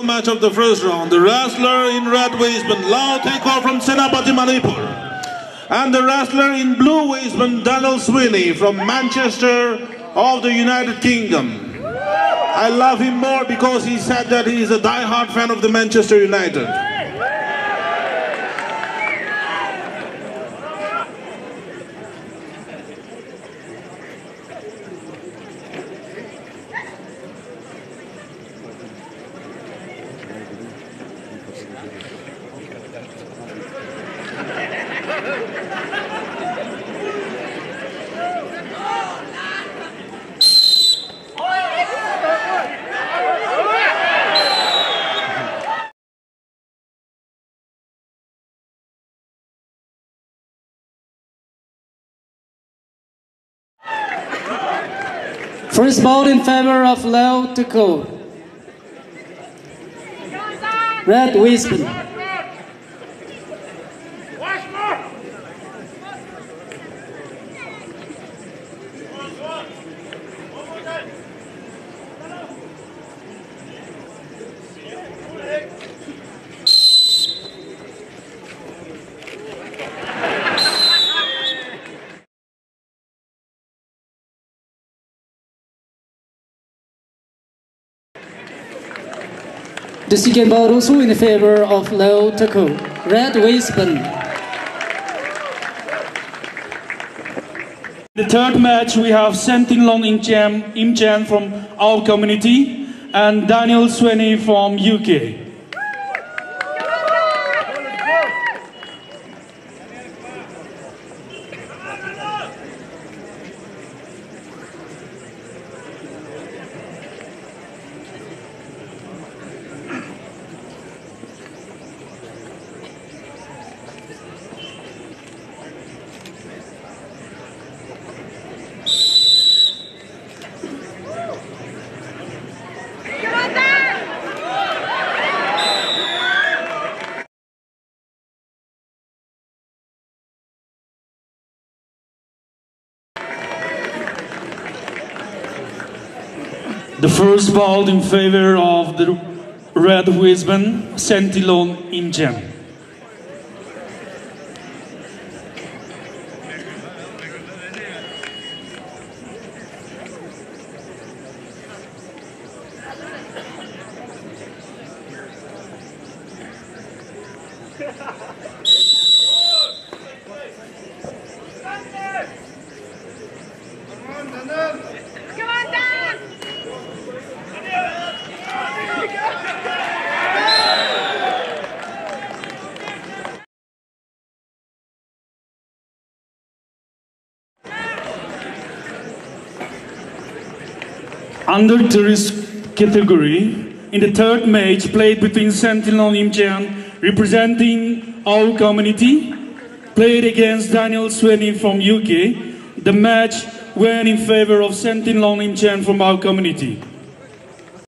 Match of the first round. The wrestler in red waistband, Lao Takeoff from Senapati, Manipur. And the wrestler in blue waistband, Daniel Sweeney from Manchester of the United Kingdom. I love him more because he said that he is a die-hard fan of the Manchester United. First ball in favor of Leo Tuko. Red Wisdom. The second ball also in favor of Leo Tuko. Red Wisdom. The third match, we have Sentinlon Imchan, Imchan from our community and Daniel Sweeney from UK. The first ball in favor of the Red Wisdom, Sentinlon Imchan. Come Under the risk category, in the third match played between Sentinel and Imchan, representing our community, played against Daniel Sweeney from UK, the match went in favor of Sentinel and Imchan from our community.